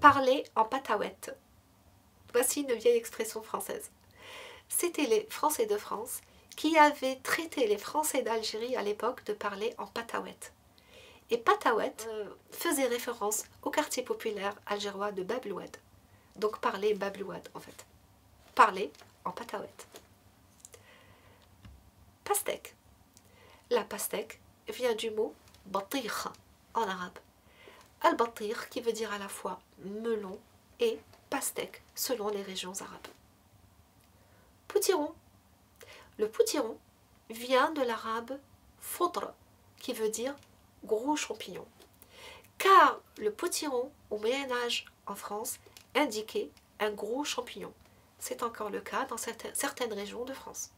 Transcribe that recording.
parler en patawette. Voici une vieille expression française. C'était les Français de France qui avaient traité les Français d'Algérie à l'époque de parler en patawette. Et patawette euh, faisait référence au quartier populaire algérois de Bablouad. Donc parler Bablouad en fait. Parler en patawette. Pastèque. La pastèque vient du mot batir en arabe. Al-batir qui veut dire à la fois melon et pastèque selon les régions arabes. Poutiron. Le poutiron vient de l'arabe fodr qui veut dire gros champignon. Car le potiron au Moyen Âge en France indiquait un gros champignon. C'est encore le cas dans certaines régions de France.